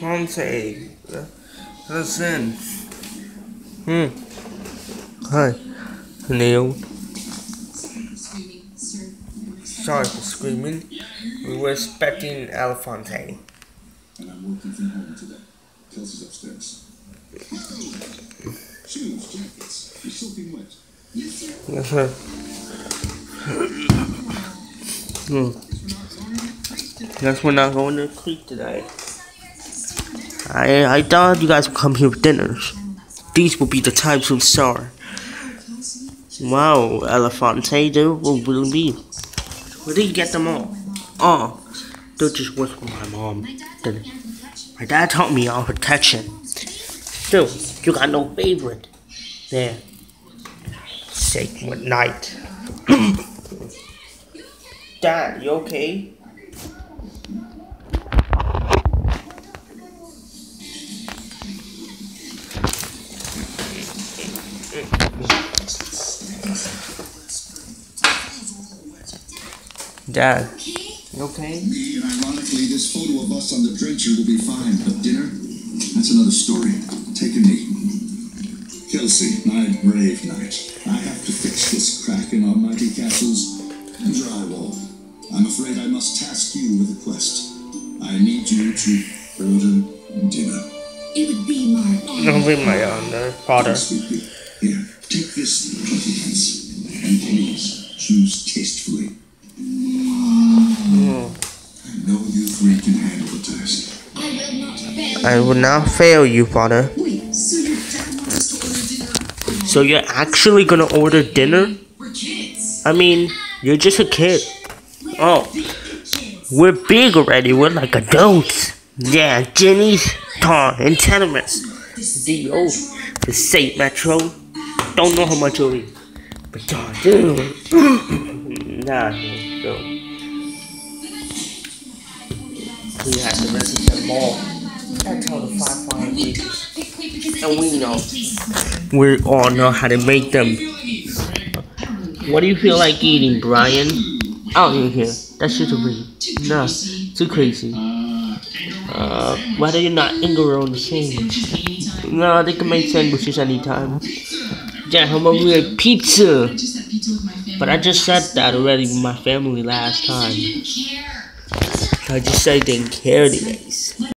Fonte. Listen. Hmm. Hi. Neil. Sorry for screaming. We were expecting Elefante. And I'm working from home today. Kelsey's upstairs. Shoes, jackets. You're soaking wet. Yes, sir. Hmm. Guess we're not going to the creek today. I I thought you guys would come here for dinners. These will be the types of star. Wow, Elefante, they will really be. Where did you get them all? Oh, they're just work for my mom. My dad taught me all protection. Still, you got no favorite. There. Sacred night. Dad, you okay? Dad, you okay? Me, ironically, this photo of us on the drencher will be fine, but dinner? That's another story. Take a knee. Kelsey, my brave knight. I have to fix this crack in Almighty Castle's drywall. I'm afraid I must task you with a quest. I need you to order dinner. It would be my honor. Don't be my honor, father. Sweet pea. Here, take this twenty pence. And please, choose tastefully. I know you three can handle the task. I will not fail. I will not fail you, father. Wait, so your dad wants to order dinner? So you're actually gonna order dinner? We're kids. I mean, you're just a kid. Oh. We're big already. We're like adults. Yeah, Jenny's, Tom, and Tenements. The old, the state metro. Don't know how much it'll be. But John, dude. nah, no. We have to rest of them all. That's how the five five is. cannot pick quick because And we know. We all know how to make them. What do you feel like eating, Brian? I don't even care. That's just a read. Nah, too crazy. Uh, why do you not Ingo on the same? No, they can make sandwiches anytime. Yeah, how about we have pizza? Pizza with family. But I just said that already with my family last time. I just said I didn't care anyways.